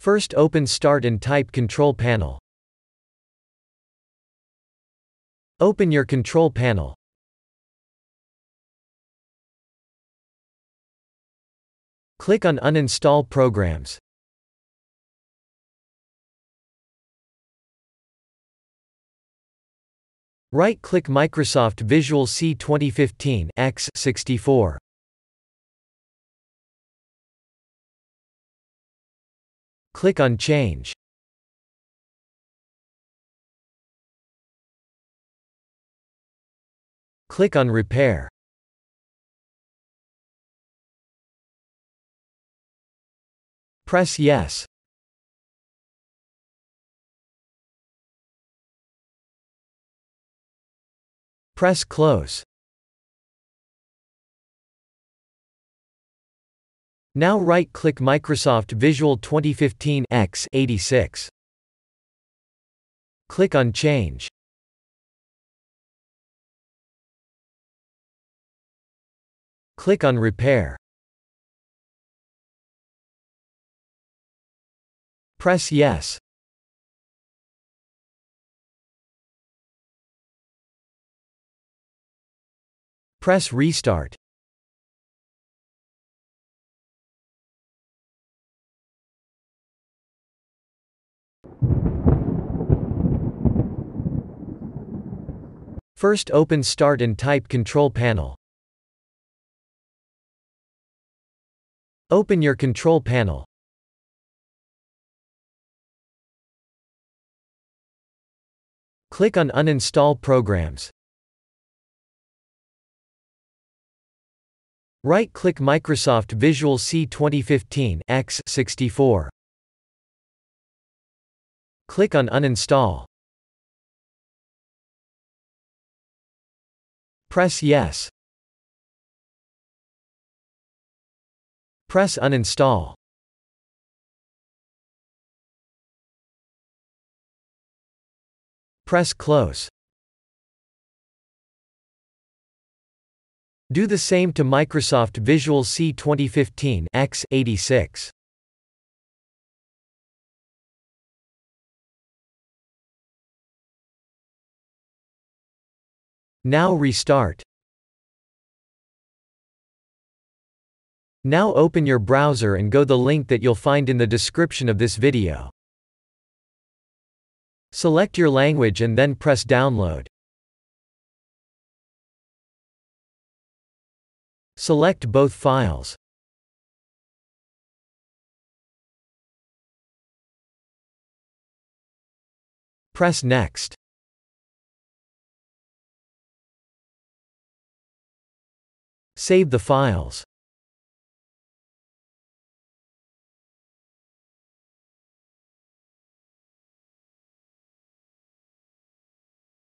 First open Start and Type Control Panel. Open your control panel. Click on Uninstall Programs. Right-click Microsoft Visual C 2015 X64. Click on Change. Click on Repair. Press Yes. Press Close. Now right-click Microsoft Visual 2015 X86. Click on Change. Click on Repair. Press Yes. Press Restart. First open Start and Type Control Panel. Open your control panel. Click on Uninstall Programs. Right-click Microsoft Visual C 2015 X64. Click on Uninstall. Press Yes. Press Uninstall. Press Close. Do the same to Microsoft Visual C 2015 X86. Now restart. Now open your browser and go the link that you'll find in the description of this video. Select your language and then press download. Select both files. Press next. Save the files.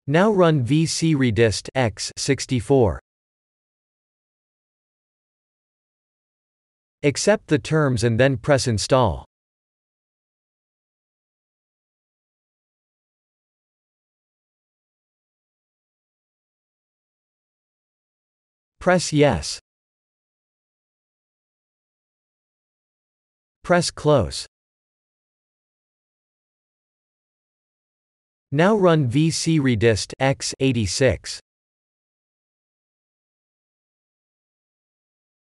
Now run VC Redist X64. Accept the terms and then press install. Press yes. Press close. Now run VC Redist X86.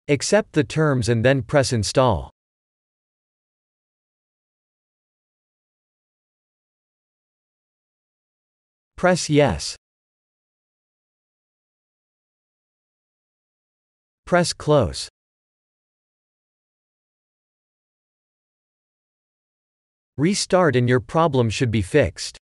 Accept the terms and then press install. Press yes. Press close. Restart and your problem should be fixed.